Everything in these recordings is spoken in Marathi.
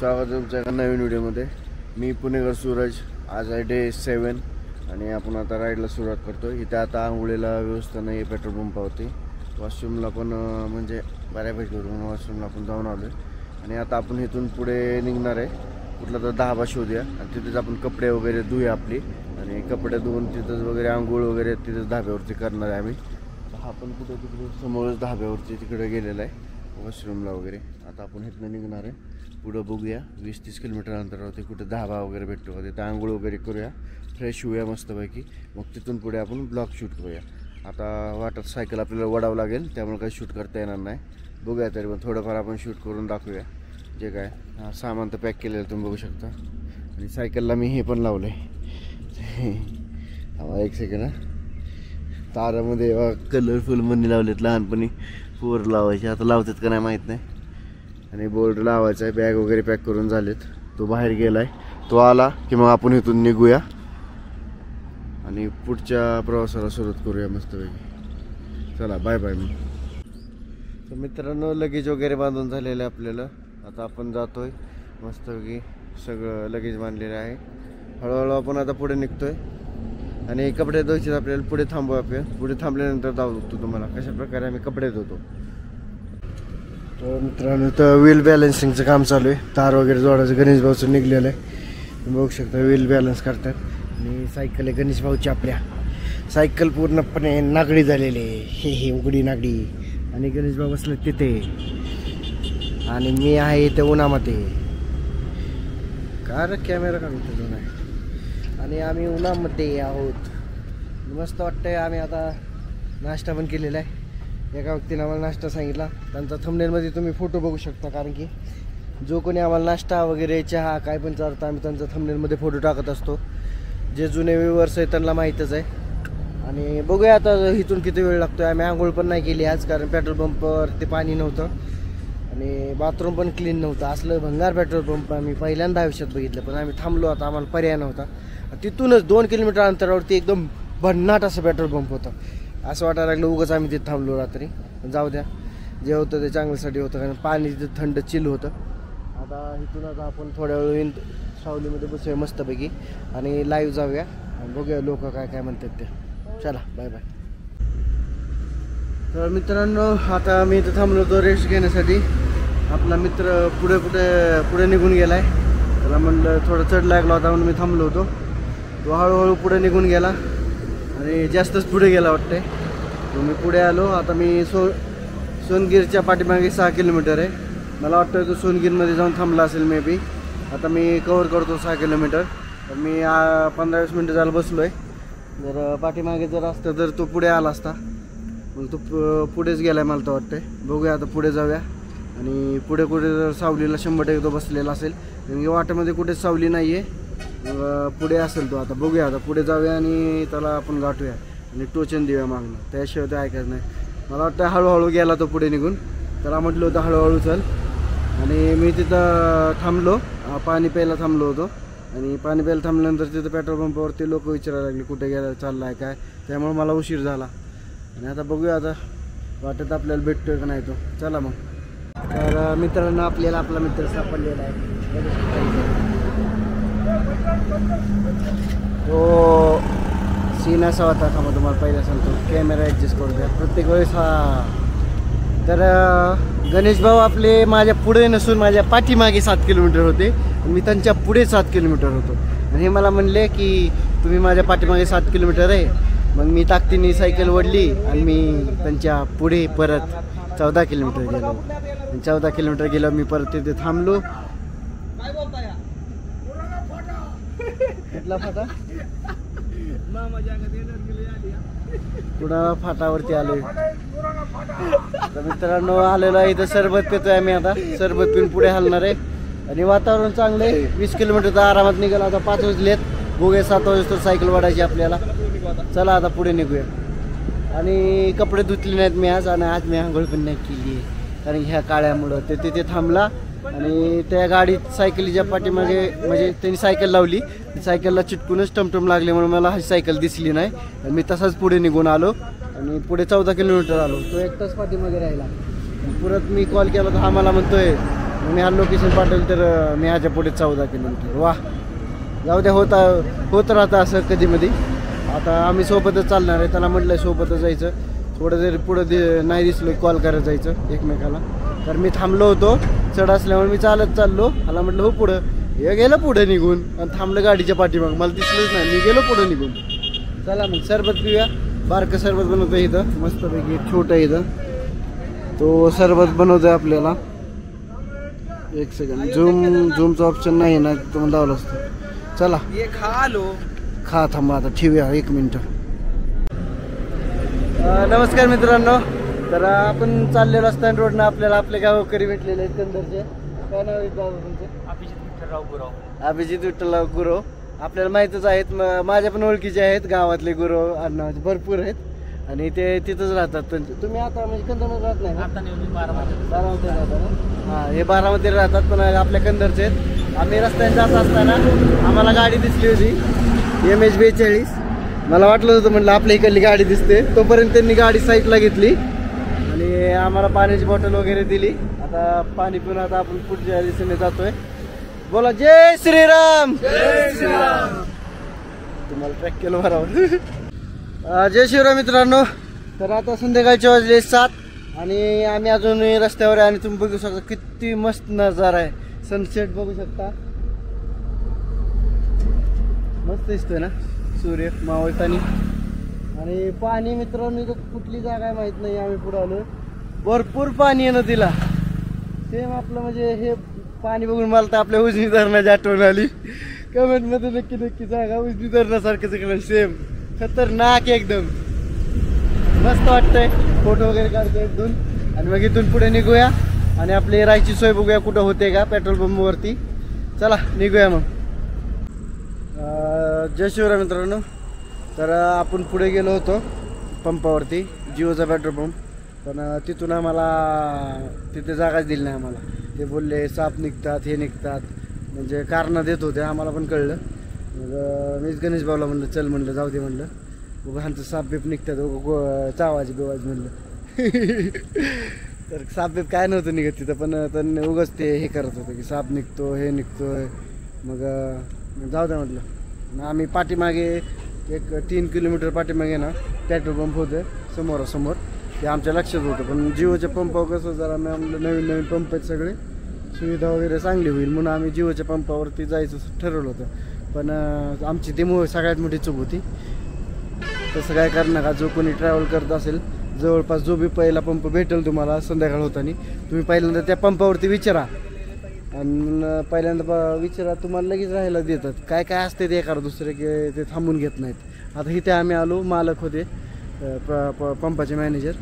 स्वागत आहे तुमच्या एका नवीन व्हिडिओमध्ये. मी पुणेकर सूरज आज आहे डे सेवन आणि आपण आता राईडला सुरुवात करतो इथे आता आंघोळीला व्यवस्था नाही आहे पेट्रोल पंपावरती वॉशरूमला पण म्हणजे बऱ्यापैकी करून वॉशरूमला आपण जाऊन आलो आहे आणि आता आपण इथून पुढे निघणार आहे. कुठला तर धाबा शोधूया. आणि तिथेच आपण कपडे वगैरे धुया आपली. आणि कपडे धुवून तिथंच वगैरे आंघोळ वगैरे तिथेच धाब्यावरती करणार आहे आम्ही. हा पण कुठे तिकडे समोरच धाब्यावरती तिकडे गेलेला आहे. वॉशरूमला वगैरे. आता आपण इथनं निघणार आहे. पुढं बघूया वीस तीस किलोमीटर अंतरावरती कुठं धाबा वगैरे भेटतो. का तिथं आंघोळ वगैरे करूया. फ्रेश होऊया मस्तपैकी. मग तिथून पुढे आपण ब्लॉग शूट करूया. आता वाटत सायकल आपल्याला वडावं लागेल. त्यामुळे काही शूट करता येणार नाही. बघूया तरी पण. थोडंफार आपण शूट करून दाखवूया. जे काय सामान तर पॅक केलेलं तुम्ही बघू शकता. आणि सायकलला मी हे पण लावलं आहे एक सेकंड हा. तारामध्ये कलरफुल मनी लावलेत लहानपणी. पोर लावायचे. आता लावतात का नाही माहीत नाही. आणि बोर्ड लावायचा आहे. बॅग वगैरे पॅक करून झालेत. तो बाहेर गेलाय. तो आला की मग आपण इथून निघूया. आणि पुढच्या प्रवासाला सुरुवात करूया मस्तपैकी. चला बाय बाय मग. तर मित्रांनो लगेज वगैरे बांधून झालेलं आहे आपल्याला. आता आपण जातोय. मस्तपैकी सगळं लगेज बांधलेलं आहे. हळूहळू आपण आता पुढे निघतोय. आणि कपडे धुवायचे आपल्याला पुढे थांबू आपण. पुढे थांबल्यानंतर दाखवतो तुम्हाला. कशा प्रकारे आम्ही कपडे धुतो. तर मित्रांनो तर व्हील बॅलन्सिंगचं काम चालू आहे. तार वगैरे जोडायचं गणेश भाऊचं निघलेलं आहे. तुम्ही बघू शकता व्हील बॅलन्स करतात. आणि सायकल आहे गणेश भाऊची आपल्या. सायकल पूर्णपणे नागडी झालेली आहे. हे हे उघडी नागडी. आणि गणेश भाऊ बसले तिथे. आणि मी आहे इथे उन्हामध्ये. का रे कॅमेरा काढून तुझं नाही? आणि आम्ही उन्हामध्ये आहोत. मस्त वाटतंय आम्ही आता नाश्ता पण केलेला आहे. एका व्यक्तीने आम्हाला नाश्ता सांगितला. त्यांचा थंबनेलमध्ये तुम्ही फोटो बघू शकता कारण की जो कोणी आम्हाला नाश्ता वगैरे चहा काय पण चालतं आम्ही त्यांचा थंबनेलमध्ये फोटो टाकत असतो. जे जुने व्ह्युअर्स आहेत त्यांना माहीतच आहे. आणि बघूया आता इथून किती वेळ लागतोय. आम्ही आंघोळ पण नाही केली आज कारण पेट्रोल पंपवर ते पाणी नव्हतं. आणि बाथरूम पण क्लीन नव्हतं. असलं भंगार पेट्रोल पंप आम्ही पहिल्यांदा आयुष्यात बघितलं पण आम्ही थांबलो आता आम्हाला पर्याय नव्हता. तिथूनच दोन किलोमीटर अंतरावरती एकदम भन्नाट असं पेट्रोल पंप होतं. असं वाटायला लागलं उगाच आम्ही तिथे थांबलो रात्री. जाऊ द्या. जे होतं ते चांगल्यासाठी होतं कारण पाणी तिथं थंड चिल होतं. आता इथून आता आपण थोड्या वेळ येईन सावलीमध्ये बसूया मस्तपैकी. आणि लाईव्ह जाऊया. बघूया लोक काय काय म्हणतात ते. चला बाय बाय तर मित्रांनो आता मी इथं थांबलो होतो रेस्ट घेण्यासाठी. आपला मित्र पुढे कुठे पुढे निघून गेला आहे त्याला म्हणलं थोडं चढ लागला होता म्हणून मी थांबलो होतो. तो हळूहळू पुढे निघून गेला आणि जास्तच पुढे गेला वाटते तो मी पुढे आलो. आता मी सो सोनगीरच्या पाठीमागे सहा किलोमीटर आहे. मला वाटतं तो सोनगीरमध्ये जाऊन थांबला असेल मे बी आता मी कवर करतो सहा किलोमीटर. तर मी पंधरा वीस मिनटं झालं बसलो आहे जर पाठीमागे जर असतं तर तो पुढे आला असता. मग तो पु- पुढेच आहे मला तर वाटतं बघूया आता पुढे जाऊया. आणि पुढे कुठे जर सावलीला शंभर टक्के तो बसलेला असेल कारण की वाटेमध्ये कुठेच सावली नाही आहे मग पुढे असेल तो आता. बघूया आता. पुढे जाऊया आणि त्याला आपण गाठूया. आणि टोचन देऊया मागणं त्याशिवाय ते ऐकायचं नाही. मला वाटतं हळूहळू गेला तो पुढे निघून. त्याला म्हटलं होतं हळूहळू चल. आणि मी तिथं थांबलो. पाणी प्यायला थांबलो होतो. आणि पाणी प्यायला थांबल्यानंतर तिथं पेट्रोल पंपावरती लोक विचारायला लागले कुठे गेला? चालला आहे काय? त्यामुळे मला उशीर झाला. आणि आता बघूया आता वाटत आपल्याला भेटतोय का नाही तो. चला मग. तर मित्रांनो आपल्याला आपला मित्र सापडलेला आहे. तो सीन असा होता का मग तुम्हाला पहिला सांगतो. कॅमेरा ॲडजस्ट करू द्या. प्रत्येक वेळेस हा. तर गणेश भाऊ आपले माझ्या पुढे नसून माझ्या पाठीमागे सात किलोमीटर होते. मी त्यांच्या पुढे सात किलोमीटर होतो. आणि हे मला म्हणले की तुम्ही माझ्या पाठीमागे सात किलोमीटर आहे. मग मी ताकदीने सायकल ओढली आणि मी त्यांच्या पुढे परत चौदा किलोमीटर गेलो. आणि चौदा किलोमीटर गेलो मी परत तिथे थांबलो. कुठला फाटा? फाटावरती आलो तर मित्रांनो आलेलो आहे इथं सरबत पितोय आम्ही आता. सरबत पिऊन पुढे हलणार आहे. आणि वातावरण चांगलं आहे. वीस किलोमीटर तर आरामात निघाला. आता पाच वाजलेत. बघूया सात वाजता सायकल वाढायची आपल्याला. चला आता पुढे निघूया. आणि कपडे धुतले नाहीत मी आज आणि आज मी आंघोळ पण नाही केली आहे. कारण ह्या काळ्यामुळं ते तिथे थांबला आणि त्या गाडीत सायकलीच्या पाठीमागे म्हणजे त्यांनी सायकल लावली. सायकलला चिटकूनच टमटम लागले म्हणून मला ही सायकल दिसली नाही. आणि मी तसाच पुढे निघून आलो आणि पुढे चौदा किलोमीटर आलो. तो एक तास पाठीमागे राहिला. परत मी कॉल केला तर हा मला म्हणतोय मी हा लोकेशन पाठवलं तर मी ह्याच्या पुढे चौदा किलोमीटर. वा जाऊ द्या होता होत राहतं असं कधी आता आम्ही सोबतच चालणार आहे. त्याला म्हटलं सोबतच जायचं. थोडं जरी पुढं दि नाही दिसलं कॉल करत जायचं एकमेकाला. तर मी थांबलो होतो. चढ असल्यामुळे मी चालत चाललो. मला म्हटलं हो पुढं. हे गेलं पुढं निघून. आणि थांबलं गाडीच्या पाठीमाग. मला दिसलंच नाही. मी गेलो पुढं निघून. चला मग सरबत पिऊया. बारकं सरबत बनवतो इथं. मस्तपैकी एक छोटं इथं. तो सरबत बनवतो आहे आपल्याला. एक सेकंड झूम झूमचं ऑप्शन नाही ना तुम्हाला लावलं असतं. चला. ये खा थांबा आता ठेवूया एक मिनटं. नमस्कार मित्रांनो. तर आपण चाललेलो असताना रोडनं आपल्याला आपले गावकरी भेटलेले आहेत कंदरचे काय नाव गाव तुमचे? अभिजित विठ्ठलराव गुरव. अभिजित विठ्ठलराव गुरव. आपल्याला माहीतच आहेत माझ्या पण ओळखीचे आहेत गावातले गुरव आडनावाचे भरपूर आहेत. आणि ते तिथंच राहतात. त्यांचे तुम्ही आता म्हणजे कंदरमध्ये राहत नाही बारामती राहतात हां हे बारामती राहतात पण आपल्या कंदरचे आहेत. आम्ही रस्त्याने जात असताना आम्हाला गाडी दिसली होती. एम एच बेचाळीस मला वाटलं होतं म्हटलं आपल्या इकडली गाडी दिसते. तोपर्यंत त्यांनी गाडी साईडला घेतली. आणि आम्हाला पाण्याची बॉटल वगैरे दिली. आता पाणी पिऊन आता आपण पुढच्या दिशेने जातोय. बोला जय श्रीराम! तुम्हाला ट्रॅक केलं बरोबर जय शिवराम मित्रांनो. तर आता संध्याकाळचे वाजले सात. आणि आम्ही अजून रस्त्यावर आहे आणि तुम्ही बघू शकता किती मस्त नजारा आहे. सनसेट बघू शकता. मस्त दिसतोय ना? सूर्य मावळतानी आणि पाणी मित्रांनो इथं कुठली जागा आहे माहीत नाही आम्ही पुढे आलो भरपूर पाणी आहे नदीला सेम आपलं म्हणजे हे पाणी बघून मला तर आपल्या उजनी धरणाची आठवण आली. कमेंटमध्ये नक्की नक्की जागा उजनी धरणासारखं सगळं सेम खतरनाक एकदम. मस्त वाटतंय. फोटो वगैरे काढतोय इथून. आणि मग इथून पुढे निघूया. आणि आपली राहायची सोय बघूया कुठं होते का पेट्रोल पंपवरती चला निघूया मग. जय शिवराय मित्रांनो. तर आपण पुढे गेलो होतो पंपावरती जिओचा पेट्रोल पंप पण तिथून आम्हाला तिथे जागाच दिली नाही आम्हाला. ते बोलले साप निघतात हे निघतात. म्हणजे कारणं देत होते आम्हाला पण कळलं. मग मीच गणेश भाऊला म्हणलं चल म्हणलं जाऊ दे म्हणलं. उगा ह्यांचं साप बीप निघतात उगा गो चावाजी बिवाज म्हणलं. तर साप बीप काय नव्हतं निघत तिथं पण त्यांनी उगाच ते हे करत होतं की साप निघतो हे निघतो मग जाऊ द्या म्हटलं आम्ही पाठीमागे एक तीन किलोमीटर पाठीमागे ना पेट्रोल पंप होते समोरासमोर. ते आमच्या लक्षात होतं पण जिओच्या पंपावर कसं जरा आम्ही नवीन नवीन पंप आहेत सगळे. सुविधा वगैरे चांगली होईल म्हणून आम्ही जिओच्या पंपावरती जायचं ठरवलं होतं. पण आमची ती मो सगळ्यात मोठी चूक होती. तसं काय करणार का जो कोणी ट्रॅव्हल करत असेल जवळपास जो बी पहिला पंप भेटेल तुम्हाला संध्याकाळ होताना तुम्ही पहिल्यांदा त्या पंपावरती विचारा. आणि पहिल्यांदा प- विचारा तुम्हाला लगेच राहायला देतात. काय काय असते ते एखादं दुसरे की ते थांबून घेत नाहीत. आता इथे आम्ही आलो मालक होते प- प- पंपाचे मॅनेजर.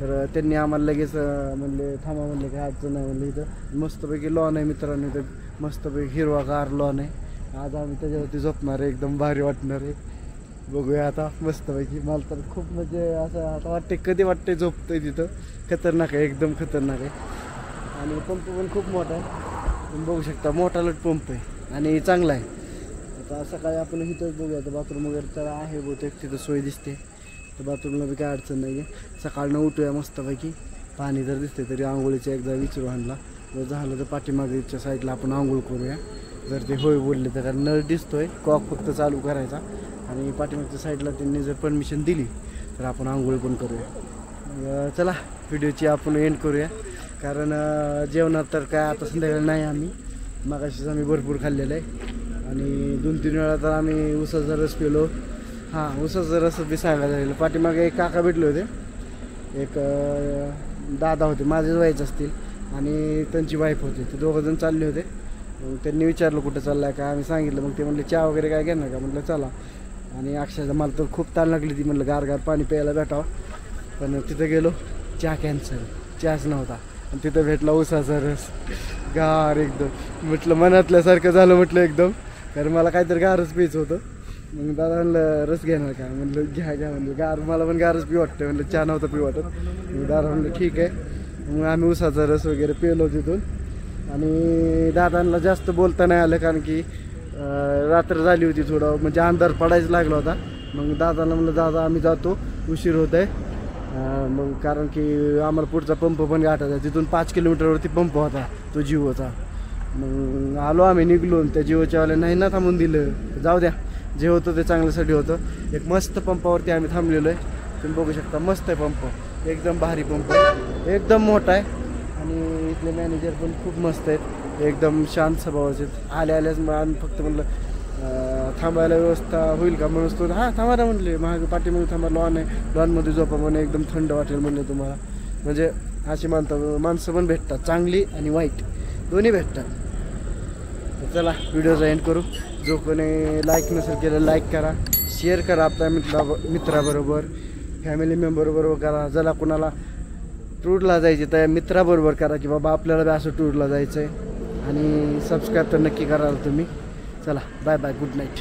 तर त्यांनी आम्हाला लगेच म्हणले थांबा म्हणले काय अडचण नाही म्हणलं इथं मस्तपैकी लॉन आहे मित्रांनो इथं मस्तपैकी हिरवागार लॉन आहे. आज आम्ही त्याच्यावरती झोपणार आहे एकदम भारी वाटणार आहे. बघूया आता मस्तपैकी. मला तर खूप म्हणजे असं आता वाटते कधी वाटते झोपतंय तिथं. खतरनाक आहे एकदम खतरनाक आहे. आणि पंप पण खूप मोठा आहे. तुम्ही बघू शकता मोठा लट पंप आहे आणि चांगला आहे. आता सकाळी आपण इथंच बघूया तर बाथरूम वगैरे तर आहे बहुतेक तिथं सोय दिसते. तर बाथरूमला बी काय अडचण नाही आहे सकाळनं उठूया मस्तपैकी. पाणी जर दिसते तरी आंघोळीचं एकदा विचारू आणला जर झालं तर पाठीमागच्या साईडला आपण आंघोळ करूया. जर ते होय बोलले तर कारण नळ दिसतोय कॉक फक्त चालू करायचा. आणि पाठीमागच्या साईडला त्यांनी जर परमिशन दिली तर आपण आंघोळ पण करूया. मग चला व्हिडिओची आपण एंड करूया. कारण जेवणात तर काय आता संध्याकाळी नाही आम्ही. मागाशीच आम्ही भरपूर खाल्लेलं आहे. आणि दोन तीन वेळा तर आम्ही उसाचा रस पिलो. हां उसाचा रस बी सांगायला झालेलं पाठीमागे एक काका भेटले होते. एक दादा होते माझेच व्हायचे असतील. आणि त्यांची वाईफ होती. ते दोघंजण चालले होते. त्यांनी विचारलं कुठं चाललं आहे का आम्ही सांगितलं. मग ते म्हणले चहा वगैरे काय घेणार का? म्हटलं चला. आणि अक्षरशः मला तर खूप ताण लागली ती. म्हटलं गार गार पाणी प्यायला भेटावं. पण तिथं गेलो. चहा कॅन्सल. चहाच नव्हता. तिथं भेटला उसाचा रस गार एकदम. म्हटलं मनातल्यासारखं झालं म्हटलं एकदम. कारण मला काहीतरी गारच प्यायचं होतं. मग दादा म्हणलं रस घेणार का? म्हणलं घ्या घ्या. म्हणलं गार मला पण गारच पी वाटतं म्हणलं चहा नव्हता पी वाटत. मग दादा म्हणलं ठीक आहे. मग आम्ही उसाचा रस वगैरे पिलो तिथून. आणि दादांना जास्त बोलता नाही आलं कारण की रात्र झाली होती थोडं. म्हणजे अंधार पडायच लागला होता. मग दादाला म्हणलं दादा आम्ही जातो. उशीर होत आहे मग कारण की आम्हाला पुढचा पंप पण गाठायचा. तिथून पाच किलोमीटरवरती पंप होता तो जिओचा मग आलो आम्ही निघलो त्या जिओच्यावाल्या नाही ना थांबून दिलं. जाऊ द्या जे होतं ते चांगल्यासाठी होतं. एक मस्त पंपावरती आम्ही थांबलेलो आहे. तुम्ही बघू शकता मस्त आहे पंप. एकदम भारी पंप आहे. एकदम मोठा आहे. आणि इथले मॅनेजर पण खूप मस्त आहेत. एकदम शांत स्वभावाचे आल्या आल्याच मग आम्ही फक्त म्हणलं थांबायला व्यवस्था होईल का? म्हणून तो हां थांबा ना म्हणले. महाग पाठीमध्ये थांबा लॉन आहे. लॉनमध्ये झोपा म्हणे एकदम थंड वाटेल म्हणले तुम्हाला. म्हणजे अशी मानता माणसं पण भेटतात. चांगली आणि वाईट. दोन्ही भेटतात. चला व्हिडिओचा एंड करू. जो कोणी लाईक नसेल केलं लाईक करा. शेअर करा आपल्या मित्रा मित्राबरोबर. फॅमिली मेंबरबरोबर करा. जरा कोणाला टूरला जायचे त्या मित्राबरोबर करा की बाबा आपल्याला असं टूरला जायचं आहे आणि सबस्क्राईब तर नक्की कराल तुम्ही. चला बाय बाय गुड नाईट